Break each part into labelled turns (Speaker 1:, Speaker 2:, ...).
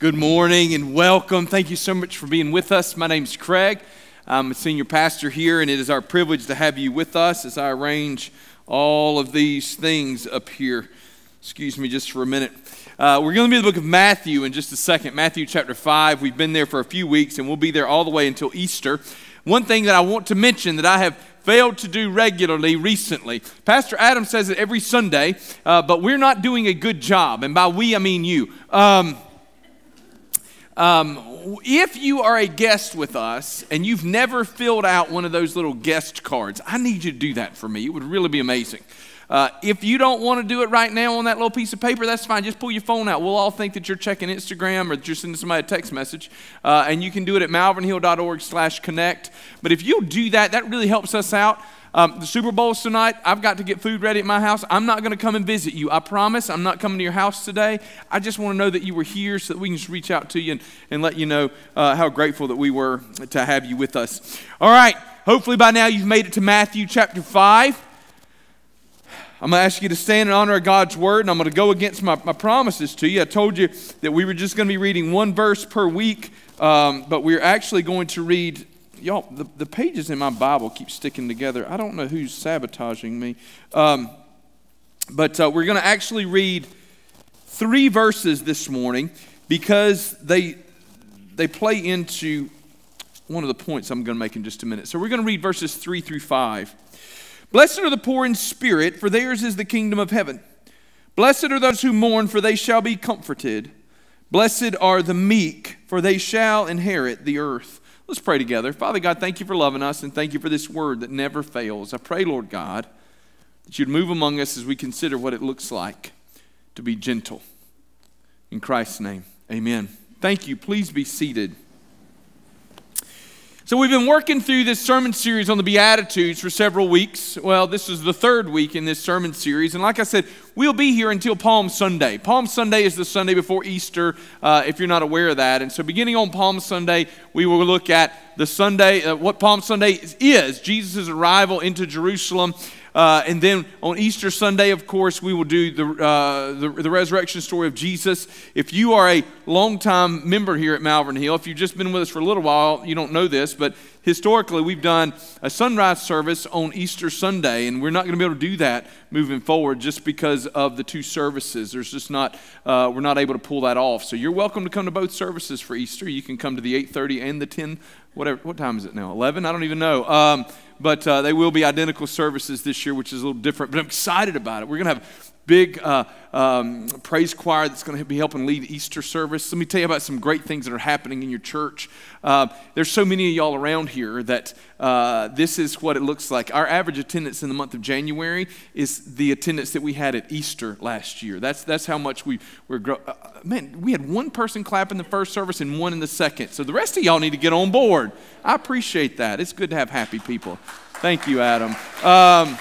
Speaker 1: Good morning and welcome. Thank you so much for being with us. My name is Craig. I'm a senior pastor here, and it is our privilege to have you with us as I arrange all of these things up here. Excuse me just for a minute. Uh, we're going to be in the book of Matthew in just a second. Matthew chapter 5. We've been there for a few weeks, and we'll be there all the way until Easter. One thing that I want to mention that I have failed to do regularly recently. Pastor Adam says it every Sunday, uh, but we're not doing a good job. And by we, I mean you. Um, um, if you are a guest with us and you've never filled out one of those little guest cards, I need you to do that for me. It would really be amazing. Uh, if you don't want to do it right now on that little piece of paper, that's fine. Just pull your phone out. We'll all think that you're checking Instagram or that you're sending somebody a text message. Uh, and you can do it at malvernhill.org slash connect. But if you'll do that, that really helps us out. Um, the Super Bowl's tonight. I've got to get food ready at my house. I'm not going to come and visit you. I promise. I'm not coming to your house today. I just want to know that you were here so that we can just reach out to you and, and let you know uh, how grateful that we were to have you with us. All right. Hopefully by now you've made it to Matthew chapter 5. I'm going to ask you to stand in honor of God's word, and I'm going to go against my, my promises to you. I told you that we were just going to be reading one verse per week, um, but we're actually going to read y'all, the, the pages in my Bible keep sticking together. I don't know who's sabotaging me. Um, but uh, we're going to actually read three verses this morning because they, they play into one of the points I'm going to make in just a minute. So we're going to read verses three through five. Blessed are the poor in spirit, for theirs is the kingdom of heaven. Blessed are those who mourn, for they shall be comforted. Blessed are the meek, for they shall inherit the earth. Let's pray together. Father God, thank you for loving us and thank you for this word that never fails. I pray, Lord God, that you'd move among us as we consider what it looks like to be gentle. In Christ's name, amen. Thank you. Please be seated. So, we've been working through this sermon series on the Beatitudes for several weeks. Well, this is the third week in this sermon series. And like I said, we'll be here until Palm Sunday. Palm Sunday is the Sunday before Easter, uh, if you're not aware of that. And so, beginning on Palm Sunday, we will look at the Sunday, uh, what Palm Sunday is Jesus' arrival into Jerusalem. Uh, and then on Easter Sunday, of course, we will do the, uh, the, the, resurrection story of Jesus. If you are a longtime member here at Malvern Hill, if you've just been with us for a little while, you don't know this, but historically we've done a sunrise service on Easter Sunday, and we're not going to be able to do that moving forward just because of the two services. There's just not, uh, we're not able to pull that off. So you're welcome to come to both services for Easter. You can come to the 8:30 and the 10, whatever. What time is it now? 11? I don't even know. Um, but uh, they will be identical services this year, which is a little different. But I'm excited about it. We're going to have big uh, um, praise choir that's going to be helping lead Easter service. Let me tell you about some great things that are happening in your church. Uh, there's so many of y'all around here that uh, this is what it looks like. Our average attendance in the month of January is the attendance that we had at Easter last year. That's, that's how much we, we're growing. Uh, man, we had one person clap in the first service and one in the second. So the rest of y'all need to get on board. I appreciate that. It's good to have happy people. Thank you, Adam. Um,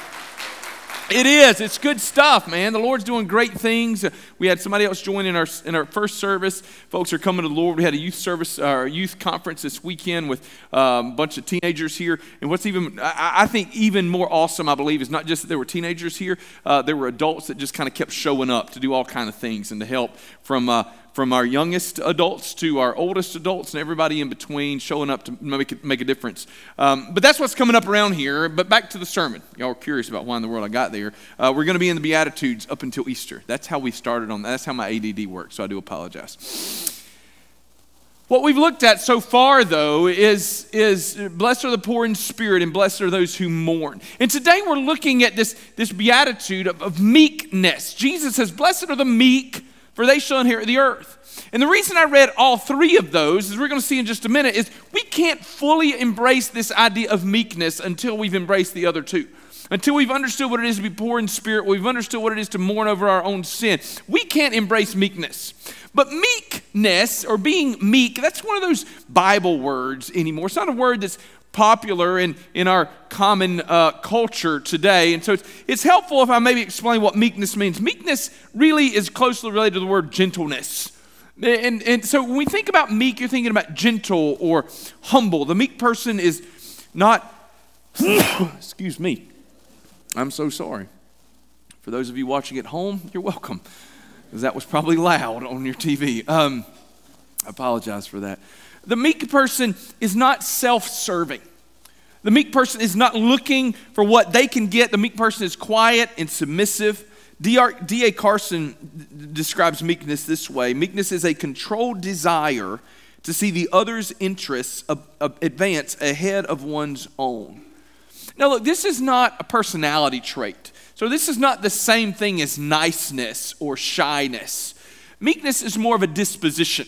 Speaker 1: it is. It's good stuff, man. The Lord's doing great things. We had somebody else join in our in our first service. Folks are coming to the Lord. We had a youth service, our youth conference this weekend with um, a bunch of teenagers here. And what's even, I, I, think, even more awesome, I believe, is not just that there were teenagers here. Uh, there were adults that just kind of kept showing up to do all kind of things and to help from. Uh, from our youngest adults to our oldest adults and everybody in between showing up to make, make a difference. Um, but that's what's coming up around here. But back to the sermon. Y'all are curious about why in the world I got there. Uh, we're going to be in the Beatitudes up until Easter. That's how we started on that. That's how my ADD works, so I do apologize. What we've looked at so far, though, is, is blessed are the poor in spirit and blessed are those who mourn. And today we're looking at this, this beatitude of, of meekness. Jesus says, Blessed are the meek, for they shall inherit the earth. And the reason I read all three of those, as we're going to see in just a minute, is we can't fully embrace this idea of meekness until we've embraced the other two. Until we've understood what it is to be poor in spirit, we've understood what it is to mourn over our own sin. We can't embrace meekness. But meekness, or being meek, that's one of those Bible words anymore. It's not a word that's popular in, in our common uh, culture today. And so it's, it's helpful if I maybe explain what meekness means. Meekness really is closely related to the word gentleness. And, and so when we think about meek, you're thinking about gentle or humble. The meek person is not, excuse me, I'm so sorry. For those of you watching at home, you're welcome, that was probably loud on your TV. Um, I apologize for that. The meek person is not self serving. The meek person is not looking for what they can get. The meek person is quiet and submissive. D.A. Carson describes meekness this way Meekness is a controlled desire to see the other's interests advance ahead of one's own. Now, look, this is not a personality trait. So, this is not the same thing as niceness or shyness. Meekness is more of a disposition.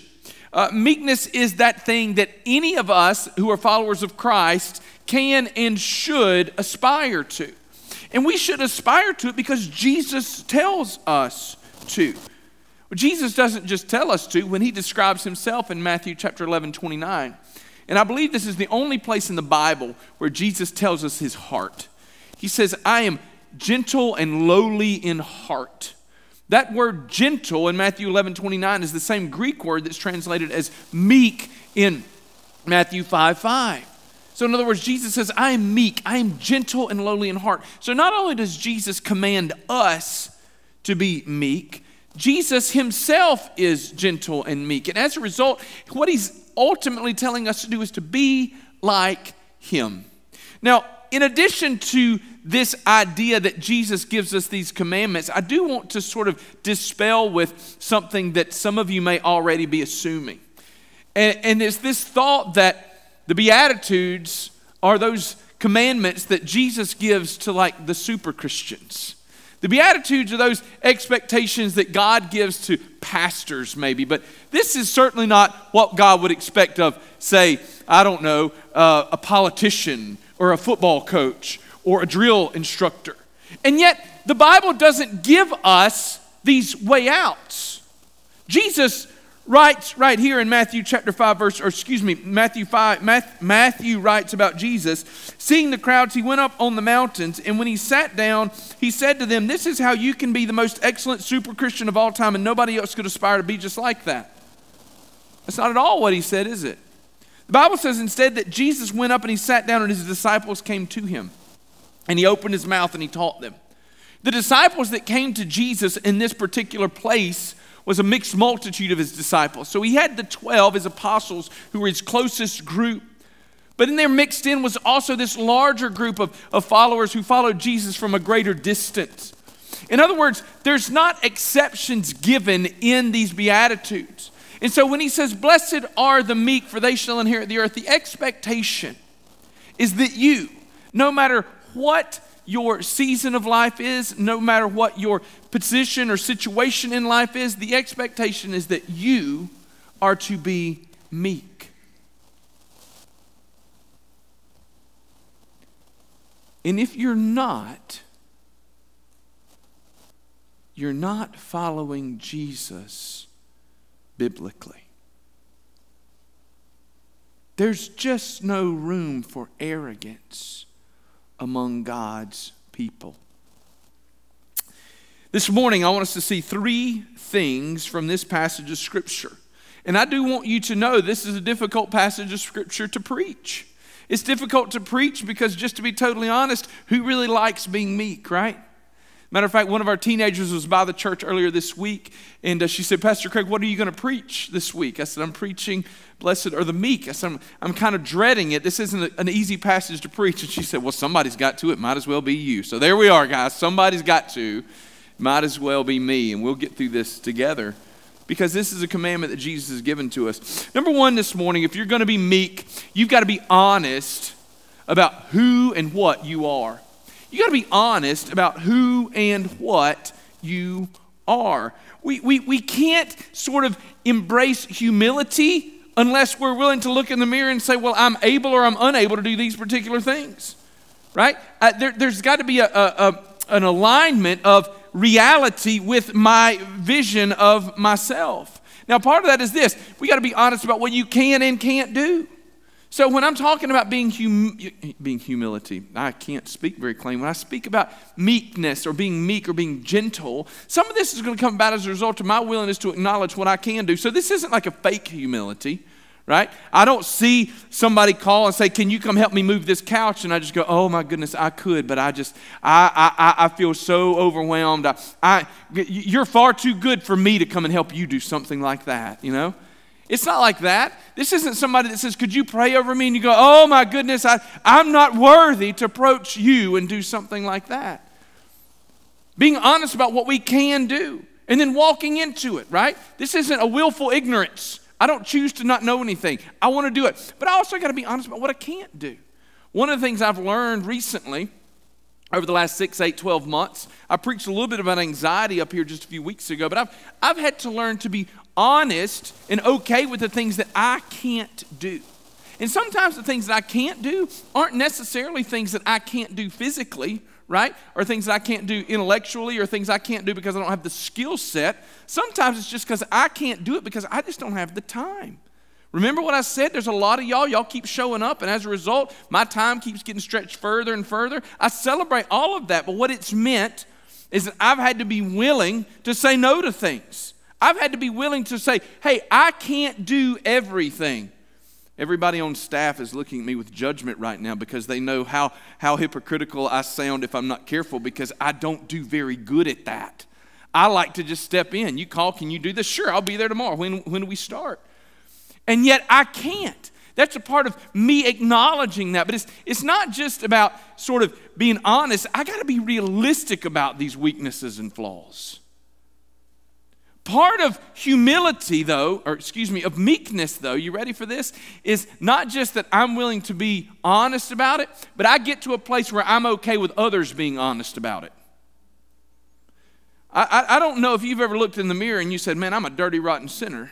Speaker 1: Uh, meekness is that thing that any of us who are followers of Christ can and should aspire to. And we should aspire to it because Jesus tells us to. Jesus doesn't just tell us to when he describes himself in Matthew chapter 11, 29. And I believe this is the only place in the Bible where Jesus tells us his heart. He says, I am gentle and lowly in heart. That word gentle in Matthew 11, 29 is the same Greek word that's translated as meek in Matthew 5, 5. So, in other words, Jesus says, I am meek, I am gentle and lowly in heart. So, not only does Jesus command us to be meek, Jesus himself is gentle and meek. And as a result, what he's ultimately telling us to do is to be like him. Now, in addition to this idea that Jesus gives us these commandments, I do want to sort of dispel with something that some of you may already be assuming. And, and it's this thought that the Beatitudes are those commandments that Jesus gives to like the super Christians. The Beatitudes are those expectations that God gives to pastors, maybe, but this is certainly not what God would expect of, say, I don't know, uh, a politician or a football coach or a drill instructor. And yet, the Bible doesn't give us these way outs. Jesus writes right here in Matthew chapter 5 verse or excuse me Matthew 5 Matthew writes about Jesus. Seeing the crowds he went up on the mountains and when he sat down he said to them this is how you can be the most excellent super Christian of all time and nobody else could aspire to be just like that. That's not at all what he said is it? The Bible says instead that Jesus went up and he sat down and his disciples came to him. And he opened his mouth and he taught them. The disciples that came to Jesus in this particular place was a mixed multitude of his disciples. So he had the 12, his apostles, who were his closest group. But in there mixed in was also this larger group of, of followers who followed Jesus from a greater distance. In other words, there's not exceptions given in these Beatitudes. And so when he says, Blessed are the meek, for they shall inherit the earth, the expectation is that you, no matter what your season of life is, no matter what your position or situation in life is, the expectation is that you are to be meek. And if you're not, you're not following Jesus biblically. There's just no room for arrogance among God's people. This morning, I want us to see three things from this passage of Scripture. And I do want you to know this is a difficult passage of Scripture to preach. It's difficult to preach because, just to be totally honest, who really likes being meek, right? Matter of fact, one of our teenagers was by the church earlier this week, and uh, she said, Pastor Craig, what are you going to preach this week? I said, I'm preaching blessed are the meek. I said, I'm, I'm kind of dreading it. This isn't a, an easy passage to preach. And she said, Well, somebody's got to. It might as well be you. So there we are, guys. Somebody's got to. Might as well be me. And we'll get through this together because this is a commandment that Jesus has given to us. Number one this morning, if you're going to be meek, you've got to be honest about who and what you are. You got to be honest about who and what you are. We, we, we can't sort of embrace humility unless we're willing to look in the mirror and say, well, I'm able or I'm unable to do these particular things, right? Uh, there, has got to be a, a, a, an alignment of reality with my vision of myself. Now, part of that is this we got to be honest about what you can and can't do. So when I'm talking about being, hum- being humility, I can't speak very clean. When I speak about meekness or being meek or being gentle, some of this is going to come about as a result of my willingness to acknowledge what I can do. So this isn't like a fake humility, right? I don't see somebody call and say, "Can you come help me move this couch?" And I just go, "Oh my goodness, I could, but I just I I, I feel so overwhelmed. I, I you're far too good for me to come and help you do something like that, you know." It's not like that. This isn't somebody that says, Could you pray over me? And you go, Oh my goodness, I, I'm not worthy to approach you and do something like that. Being honest about what we can do and then walking into it, right? This isn't a willful ignorance. I don't choose to not know anything. I want to do it. But I also got to be honest about what I can't do. One of the things I've learned recently over the last six, eight, 12 months, I preached a little bit about anxiety up here just a few weeks ago, but I've, I've had to learn to be honest and okay with the things that I can't do. And sometimes the things that I can't do aren't necessarily things that I can't do physically, right? Or things that I can't do intellectually, or things I can't do because I don't have the skill set. Sometimes it's just because I can't do it because I just don't have the time. Remember what I said? There's a lot of y'all, y'all keep showing up, and as a result, my time keeps getting stretched further and further. I celebrate all of that, but what it's meant is that I've had to be willing to say no to things. I've had to be willing to say, hey, I can't do everything. Everybody on staff is looking at me with judgment right now because they know how, how hypocritical I sound if I'm not careful because I don't do very good at that. I like to just step in. You call, can you do this? Sure, I'll be there tomorrow. When, when do we start? And yet I can't. That's a part of me acknowledging that. But it's, it's not just about sort of being honest. I got to be realistic about these weaknesses and flaws. Part of humility, though, or excuse me, of meekness, though, you ready for this? Is not just that I'm willing to be honest about it, but I get to a place where I'm okay with others being honest about it. I, I, don't know if you've ever looked in the mirror and you said, Man, I'm a dirty, rotten sinner.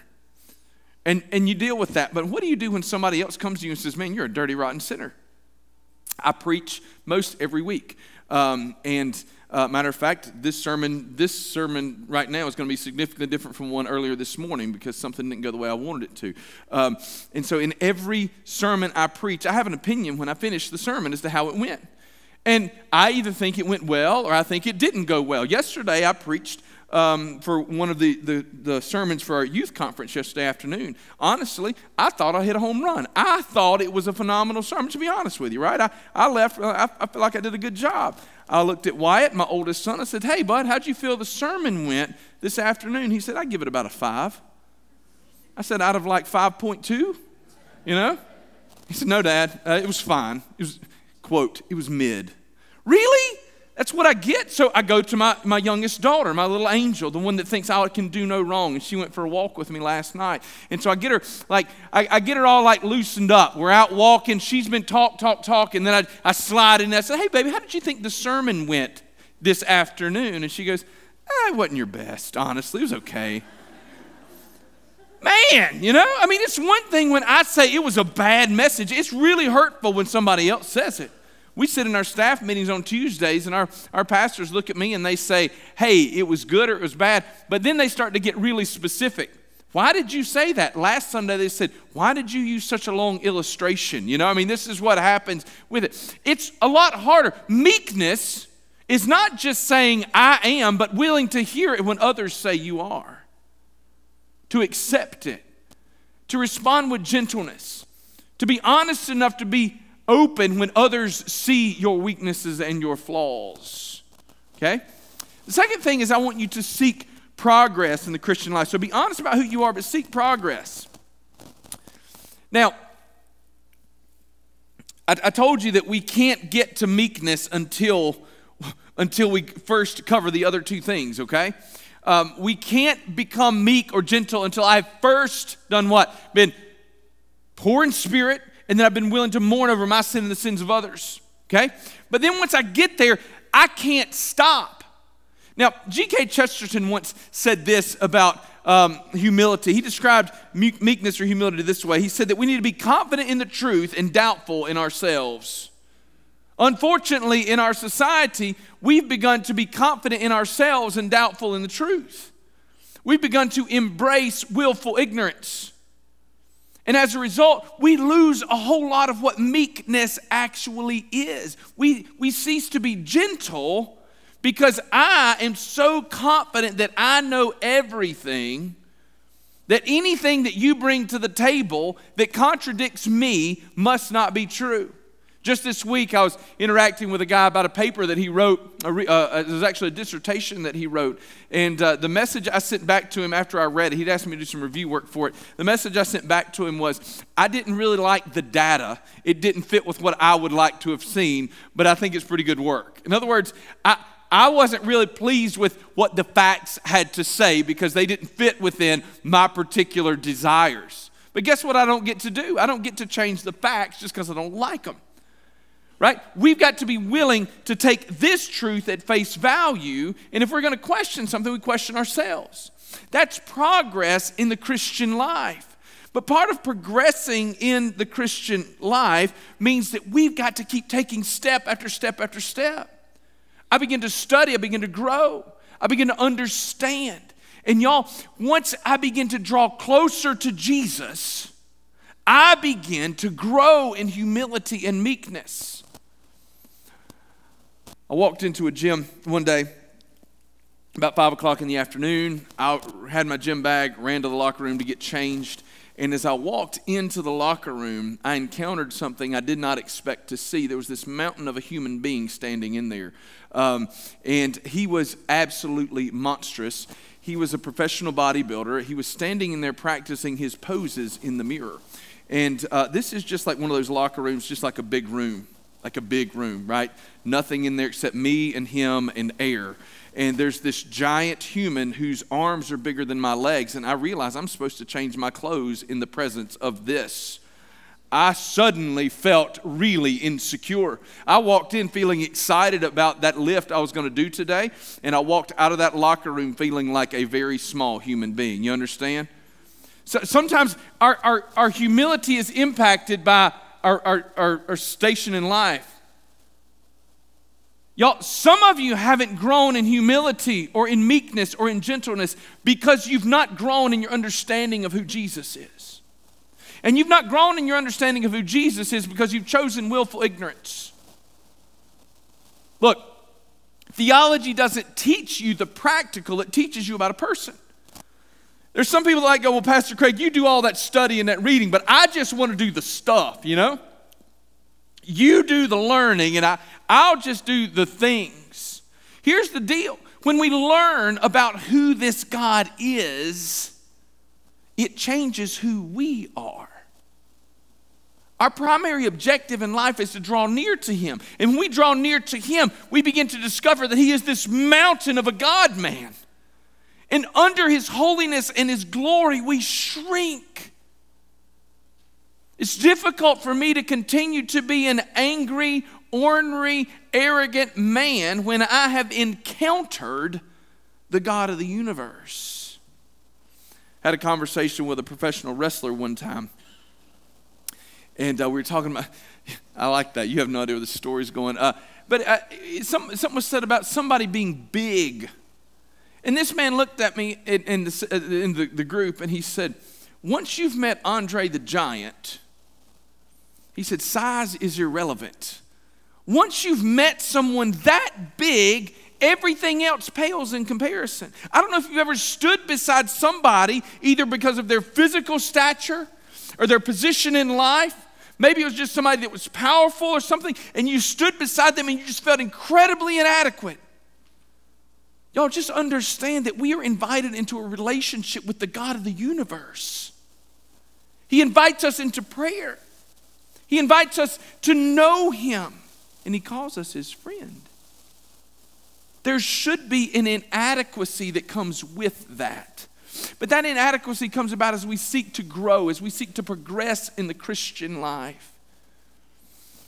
Speaker 1: And, and you deal with that. But what do you do when somebody else comes to you and says, Man, you're a dirty, rotten sinner? I preach most every week. Um, and uh, matter of fact, this sermon, this sermon right now is going to be significantly different from one earlier this morning because something didn't go the way I wanted it to. Um, and so, in every sermon I preach, I have an opinion when I finish the sermon as to how it went. And I either think it went well or I think it didn't go well. Yesterday, I preached um, for one of the, the, the, sermons for our youth conference yesterday afternoon. Honestly, I thought I hit a home run. I thought it was a phenomenal sermon, to be honest with you, right? I, I left, I, I feel like I did a good job. I looked at Wyatt, my oldest son. I said, Hey, bud, how'd you feel the sermon went this afternoon? He said, I'd give it about a five. I said, Out of like 5.2, you know? He said, No, Dad, uh, it was fine. It was, quote, it was mid. Really? That's what I get. So I go to my, my youngest daughter, my little angel, the one that thinks I can do no wrong. And she went for a walk with me last night. And so I get her, like, I, I get her all like loosened up. We're out walking. She's been talk, talk, talk. And then I, I slide in and I said, Hey, baby, how did you think the sermon went this afternoon? And she goes, eh, It wasn't your best, honestly. It was okay. Man, you know, I mean, it's one thing when I say it was a bad message, it's really hurtful when somebody else says it. We sit in our staff meetings on Tuesdays, and our, our pastors look at me and they say, Hey, it was good or it was bad. But then they start to get really specific. Why did you say that? Last Sunday they said, Why did you use such a long illustration? You know, I mean, this is what happens with it. It's a lot harder. Meekness is not just saying, I am, but willing to hear it when others say you are, to accept it, to respond with gentleness, to be honest enough to be open when others see your weaknesses and your flaws. Okay? The second thing is I want you to seek progress in the Christian life. So be honest about who you are, but seek progress. Now, I, I told you that we can't get to meekness until, until we first cover the other two things, okay? Um, we can't become meek or gentle until I've first done what? Been poor in spirit, and then I've been willing to mourn over my sin and the sins of others. Okay? But then once I get there, I can't stop. Now, G.K. Chesterton once said this about um, humility. He described meekness or humility this way He said that we need to be confident in the truth and doubtful in ourselves. Unfortunately, in our society, we've begun to be confident in ourselves and doubtful in the truth. We've begun to embrace willful ignorance. And as a result, we lose a whole lot of what meekness actually is. We, we cease to be gentle because I am so confident that I know everything that anything that you bring to the table that contradicts me must not be true. Just this week, I was interacting with a guy about a paper that he wrote. Uh, uh, it was actually a dissertation that he wrote. And uh, the message I sent back to him after I read it, he'd asked me to do some review work for it. The message I sent back to him was I didn't really like the data. It didn't fit with what I would like to have seen, but I think it's pretty good work. In other words, I, I wasn't really pleased with what the facts had to say because they didn't fit within my particular desires. But guess what I don't get to do? I don't get to change the facts just because I don't like them right? We've got to be willing to take this truth at face value. And if we're going to question something, we question ourselves. That's progress in the Christian life. But part of progressing in the Christian life means that we've got to keep taking step after step after step. I begin to study, I begin to grow, I begin to understand. And y'all, once I begin to draw closer to Jesus, I begin to grow in humility and meekness. I walked into a gym one day about five o'clock in the afternoon. I had my gym bag, ran to the locker room to get changed. And as I walked into the locker room, I encountered something I did not expect to see. There was this mountain of a human being standing in there. Um, and he was absolutely monstrous. He was a professional bodybuilder. He was standing in there practicing his poses in the mirror. And uh, this is just like one of those locker rooms, just like a big room like a big room, right? Nothing in there except me and him and air. And there's this giant human whose arms are bigger than my legs. And I realize I'm supposed to change my clothes in the presence of this. I suddenly felt really insecure. I walked in feeling excited about that lift I was going to do today, and I walked out of that locker room feeling like a very small human being. You understand? So sometimes our, our, our humility is impacted by our, our, our, our station in life. Y'all, some of you haven't grown in humility or in meekness or in gentleness because you've not grown in your understanding of who Jesus is. And you've not grown in your understanding of who Jesus is because you've chosen willful ignorance. Look, theology doesn't teach you the practical, it teaches you about a person. There's some people that like go, well, Pastor Craig, you do all that study and that reading, but I just want to do the stuff, you know? You do the learning, and I, I'll just do the things. Here's the deal when we learn about who this God is, it changes who we are. Our primary objective in life is to draw near to Him. And when we draw near to Him, we begin to discover that He is this mountain of a God man. And under his holiness and his glory, we shrink. It's difficult for me to continue to be an angry, ornery, arrogant man when I have encountered the God of the universe. I had a conversation with a professional wrestler one time. And uh, we were talking about, I like that. You have no idea where the story's going. Uh, but uh, some, something was said about somebody being big and this man looked at me in, in, the, uh, in the, the group and he said, Once you've met Andre the Giant, he said, size is irrelevant. Once you've met someone that big, everything else pales in comparison. I don't know if you've ever stood beside somebody, either because of their physical stature or their position in life. Maybe it was just somebody that was powerful or something, and you stood beside them and you just felt incredibly inadequate. Y'all just understand that we are invited into a relationship with the God of the universe. He invites us into prayer, He invites us to know Him, and He calls us His friend. There should be an inadequacy that comes with that. But that inadequacy comes about as we seek to grow, as we seek to progress in the Christian life.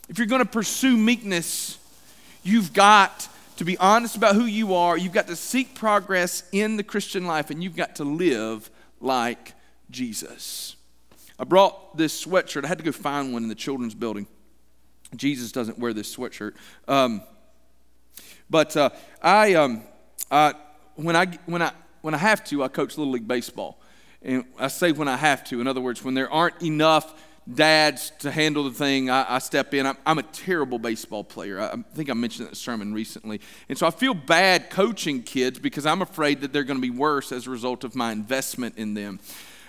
Speaker 1: If you're going to pursue meekness, you've got to be honest about who you are. You've got to seek progress in the Christian life, and you've got to live like Jesus. I brought this sweatshirt. I had to go find one in the children's building. Jesus doesn't wear this sweatshirt. Um, but uh, I, um, I, when, I, when, I, when I have to, I coach Little League Baseball. And I say when I have to. In other words, when there aren't enough dads to handle the thing. I, I step in. I'm, I'm, a terrible baseball player. I, I, think I mentioned that sermon recently. And so I feel bad coaching kids because I'm afraid that they're going to be worse as a result of my investment in them.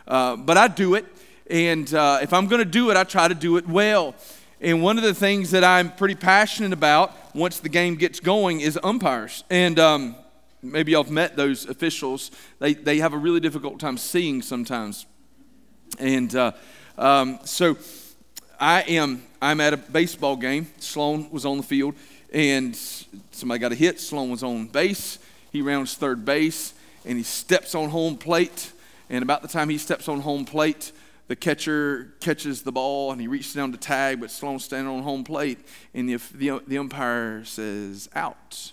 Speaker 1: Uh, but I do it. And uh, if I'm going to do it, I try to do it well. And one of the things that I'm pretty passionate about once the game gets going is umpires. And um, maybe y'all have met those officials. They, they have a really difficult time seeing sometimes. And uh, um, so I am I'm at a baseball game. Sloan was on the field, and somebody got a hit. Sloan was on base. He rounds third base, and he steps on home plate. And about the time he steps on home plate, the catcher catches the ball and he reaches down to tag, but Sloan's standing on home plate, and the, the, the umpire says, out.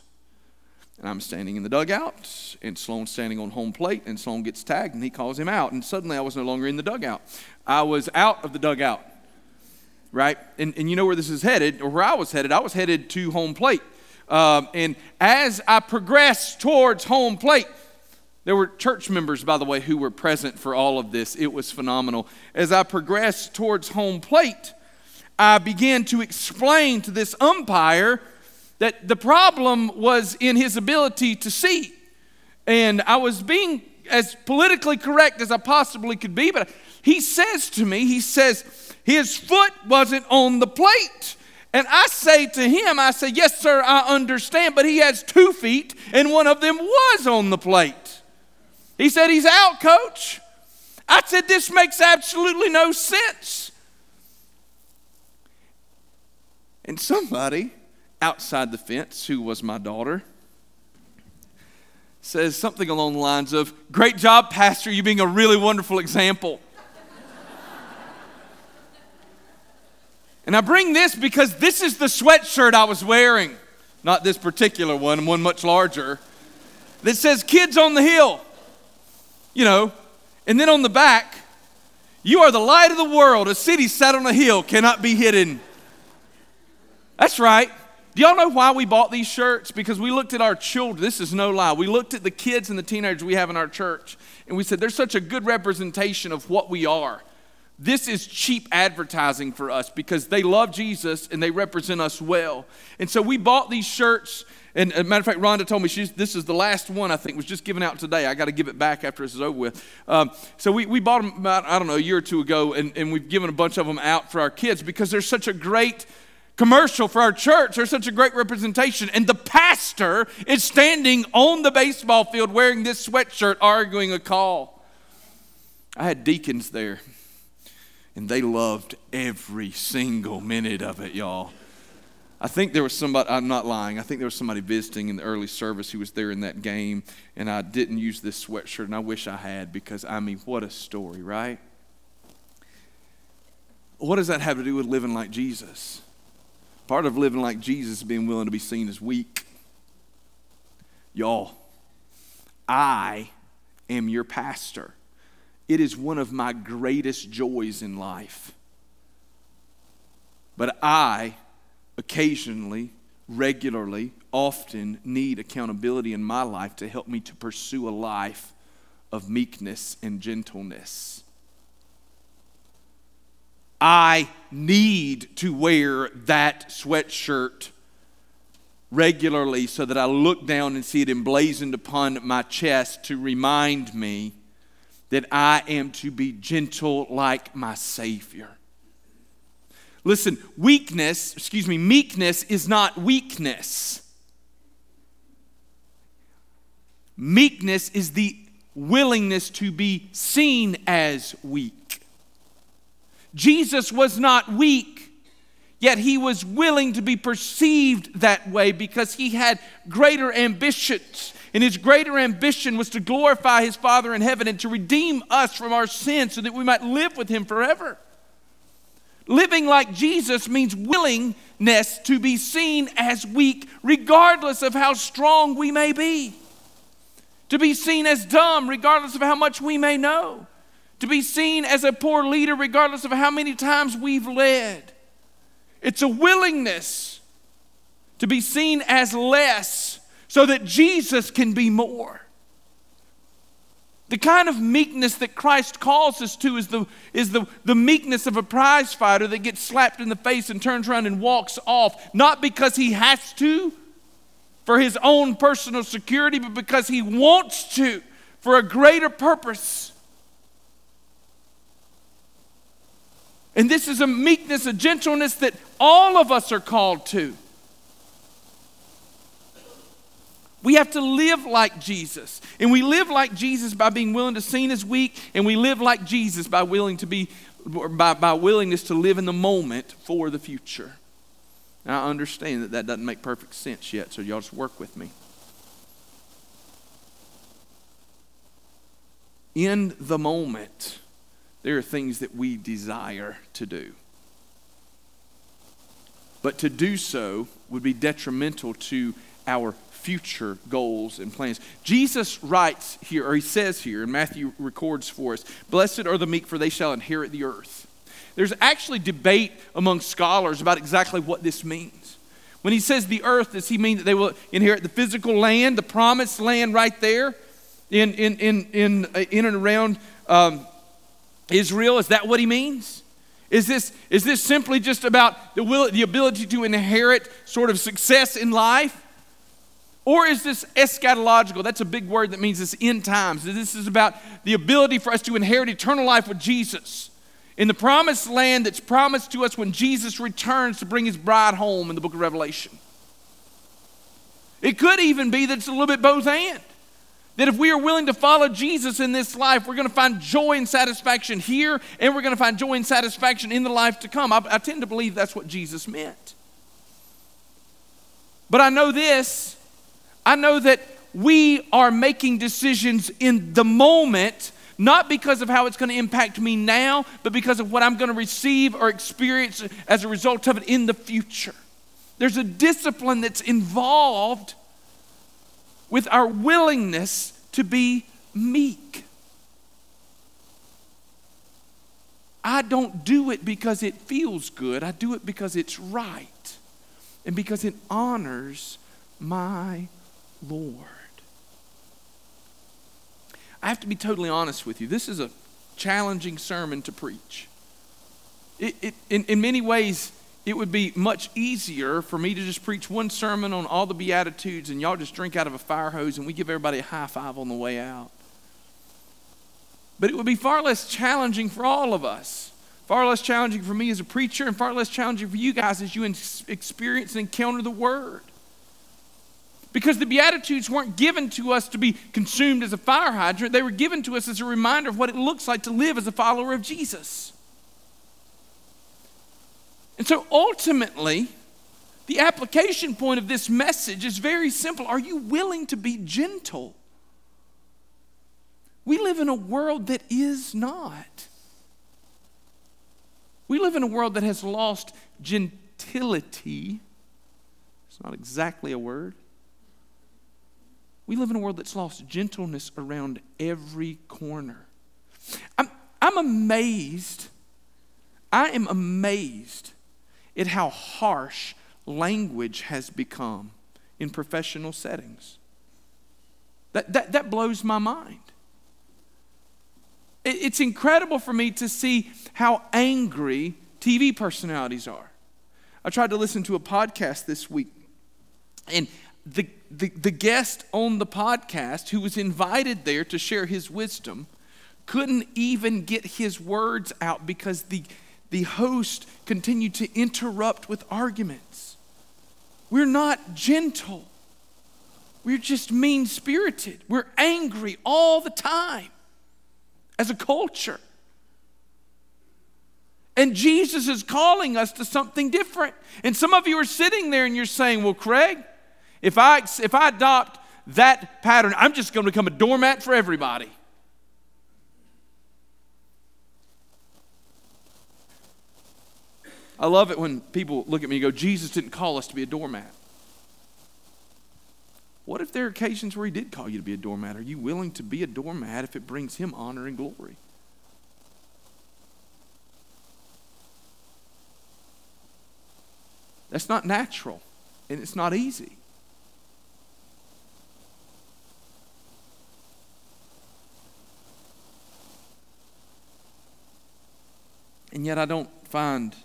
Speaker 1: And I'm standing in the dugout, and Sloan's standing on home plate, and Sloan gets tagged, and he calls him out. And suddenly I was no longer in the dugout. I was out of the dugout, right? And, and you know where this is headed, or where I was headed? I was headed to home plate. Um, and as I progressed towards home plate, there were church members, by the way, who were present for all of this. It was phenomenal. As I progressed towards home plate, I began to explain to this umpire that the problem was in his ability to see. And I was being as politically correct as I possibly could be, but he says to me, he says, his foot wasn't on the plate. And I say to him, I say, Yes, sir, I understand, but he has two feet, and one of them was on the plate. He said, He's out, coach. I said, This makes absolutely no sense. And somebody outside the fence, who was my daughter, says something along the lines of, Great job, Pastor, you being a really wonderful example. and I bring this because this is the sweatshirt I was wearing, not this particular one, one much larger, that says, Kids on the Hill you know, and then on the back, you are the light of the world. A city set on a hill cannot be hidden. That's right. Do y'all know why we bought these shirts? Because we looked at our children. This is no lie. We looked at the kids and the teenagers we have in our church, and we said, they're such a good representation of what we are. This is cheap advertising for us because they love Jesus and they represent us well. And so we bought these shirts and as a matter of fact, Rhonda told me she's, this is the last one I think was just given out today. I got to give it back after this is over with. Um, so we, we bought them about, I don't know, a year or two ago, and, and we've given a bunch of them out for our kids because they're such a great commercial for our church. They're such a great representation. And the pastor is standing on the baseball field wearing this sweatshirt arguing a call. I had deacons there, and they loved every single minute of it, y'all. I think there was somebody, I'm not lying, I think there was somebody visiting in the early service who was there in that game, and I didn't use this sweatshirt, and I wish I had because, I mean, what a story, right? What does that have to do with living like Jesus? Part of living like Jesus being willing to be seen as weak. Y'all, I am your pastor. It is one of my greatest joys in life. But I occasionally, regularly, often need accountability in my life to help me to pursue a life of meekness and gentleness. I need to wear that sweatshirt regularly so that I look down and see it emblazoned upon my chest to remind me that I am to be gentle like my Savior. Listen, weakness, excuse me, meekness is not weakness. Meekness is the willingness to be seen as weak. Jesus was not weak, yet he was willing to be perceived that way because he had greater ambitions. And his greater ambition was to glorify his Father in heaven and to redeem us from our sins so that we might live with him forever. Living like Jesus means willingness to be seen as weak, regardless of how strong we may be. To be seen as dumb, regardless of how much we may know. To be seen as a poor leader, regardless of how many times we've led. It's a willingness to be seen as less so that Jesus can be more. The kind of meekness that Christ calls us to is, the, is the, the meekness of a prize fighter that gets slapped in the face and turns around and walks off, not because he has to for his own personal security, but because he wants to for a greater purpose. And this is a meekness, a gentleness that all of us are called to. We have to live like Jesus. And we live like Jesus by being willing to seen as weak, and we live like Jesus by willing to be by, by willingness to live in the moment for the future. Now, I understand that that doesn't make perfect sense yet, so y'all just work with me. In the moment, there are things that we desire to do. But to do so would be detrimental to our future goals and plans. Jesus writes here, or he says here, and Matthew records for us Blessed are the meek, for they shall inherit the earth. There's actually debate among scholars about exactly what this means. When he says the earth, does he mean that they will inherit the physical land, the promised land right there in, in, in, in, uh, in and around um, Israel? Is that what he means? Is this, is this simply just about the, will, the ability to inherit sort of success in life? Or is this eschatological? That's a big word that means it's end times. This is about the ability for us to inherit eternal life with Jesus in the promised land that's promised to us when Jesus returns to bring his bride home in the book of Revelation. It could even be that it's a little bit both and. That if we are willing to follow Jesus in this life, we're going to find joy and satisfaction here, and we're going to find joy and satisfaction in the life to come. I, I tend to believe that's what Jesus meant. But I know this I know that we are making decisions in the moment, not because of how it's going to impact me now, but because of what I'm going to receive or experience as a result of it in the future. There's a discipline that's involved with our willingness to be meek. I don't do it because it feels good. I do it because it's right and because it honors my Lord. I have to be totally honest with you. This is a challenging sermon to preach. It, it, in, in many ways, it would be much easier for me to just preach one sermon on all the Beatitudes and y'all just drink out of a fire hose and we give everybody a high five on the way out. But it would be far less challenging for all of us. Far less challenging for me as a preacher and far less challenging for you guys as you experience and encounter the Word. Because the Beatitudes weren't given to us to be consumed as a fire hydrant, they were given to us as a reminder of what it looks like to live as a follower of Jesus. And so ultimately, the application point of this message is very simple. Are you willing to be gentle? We live in a world that is not. We live in a world that has lost gentility. It's not exactly a word. We live in a world that's lost gentleness around every corner. I'm, I'm amazed. I am amazed at how harsh language has become in professional settings. That, that, that blows my mind. It, it's incredible for me to see how angry TV personalities are. I tried to listen to a podcast this week, and the, the, the guest on the podcast who was invited there to share his wisdom couldn't even get his words out because the, the host continued to interrupt with arguments. We're not gentle. We're just mean spirited. We're angry all the time as a culture. And Jesus is calling us to something different. And some of you are sitting there and you're saying, Well, Craig, if I, if I adopt that pattern, I'm just going to become a doormat for everybody. I love it when people look at me and go, Jesus didn't call us to be a doormat. What if there are occasions where he did call you to be a doormat? Are you willing to be a doormat if it brings him honor and glory? That's not natural, and it's not easy. And yet I don't find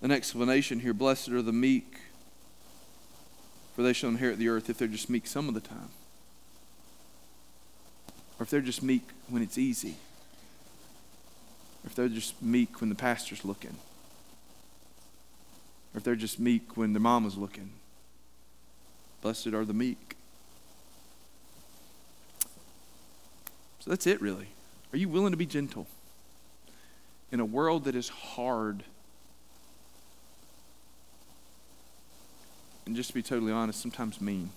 Speaker 1: an explanation here. Blessed are the meek, for they shall inherit the earth if they're just meek some of the time. Or if they're just meek when it's easy. Or if they're just meek when the pastor's looking, or if they're just meek when their mama's looking. Blessed are the meek. So that's it, really. Are you willing to be gentle in a world that is hard? And just to be totally honest, sometimes mean.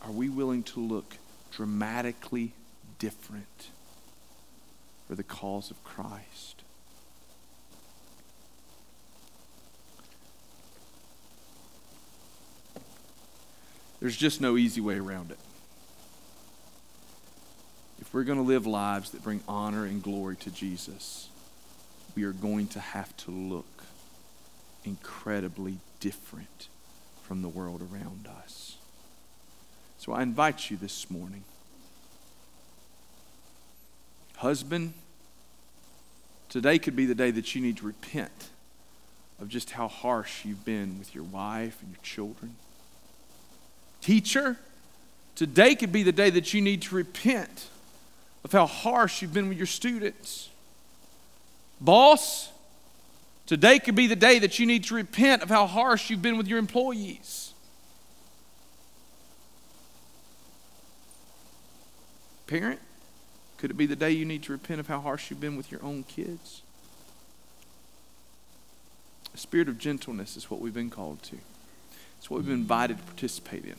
Speaker 1: Are we willing to look dramatically different for the cause of Christ? There's just no easy way around it. If we're going to live lives that bring honor and glory to Jesus, we are going to have to look incredibly different from the world around us. So I invite you this morning. Husband, today could be the day that you need to repent of just how harsh you've been with your wife and your children. Teacher, today could be the day that you need to repent of how harsh you've been with your students. Boss, today could be the day that you need to repent of how harsh you've been with your employees. Parent, could it be the day you need to repent of how harsh you've been with your own kids? A spirit of gentleness is what we've been called to. It's what we've been invited to participate in.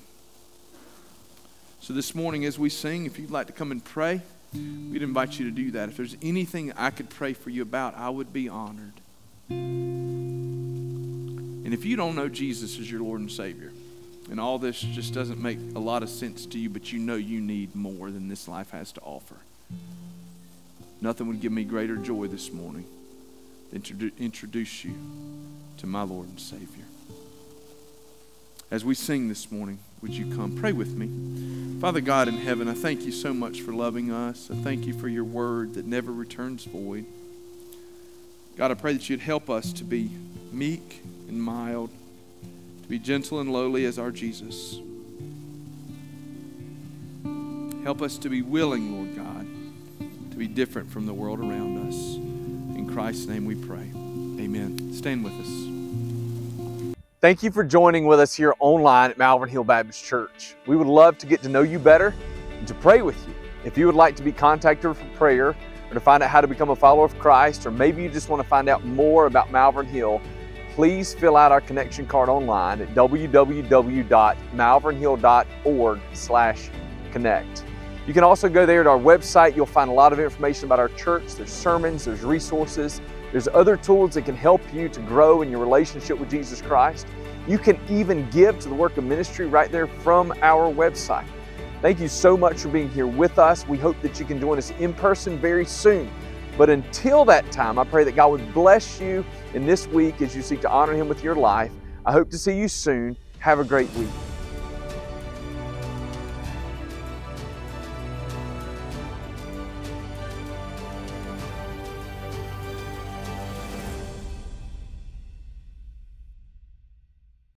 Speaker 1: So this morning, as we sing, if you'd like to come and pray, we'd invite you to do that. If there's anything I could pray for you about, I would be honored. And if you don't know Jesus as your Lord and Savior, and all this just doesn't make a lot of sense to you, but you know you need more than this life has to offer, nothing would give me greater joy this morning than to introduce you to my Lord and Savior. As we sing this morning, would you come? Pray with me. Father God in heaven, I thank you so much for loving us. I thank you for your word that never returns void. God, I pray that you'd help us to be meek and mild, to be gentle and lowly as our Jesus. Help us to be willing, Lord God, to be different from the world around us. In Christ's name we pray. Amen. Stand with us.
Speaker 2: Thank you for joining with us here online at Malvern Hill Baptist Church. We would love to get to know you better and to pray with you. If you would like to be contacted for prayer or to find out how to become a follower of Christ, or maybe you just want to find out more about Malvern Hill, please fill out our connection card online at www.malvernhill.org slash connect. You can also go there to our website. You'll find a lot of information about our church. There's sermons, there's resources, there's other tools that can help you to grow in your relationship with Jesus Christ. You can even give to the work of ministry right there from our website. Thank you so much for being here with us. We hope that you can join us in person very soon. But until that time, I pray that God would bless you in this week as you seek to honor Him with your life. I hope to see you soon. Have a great week.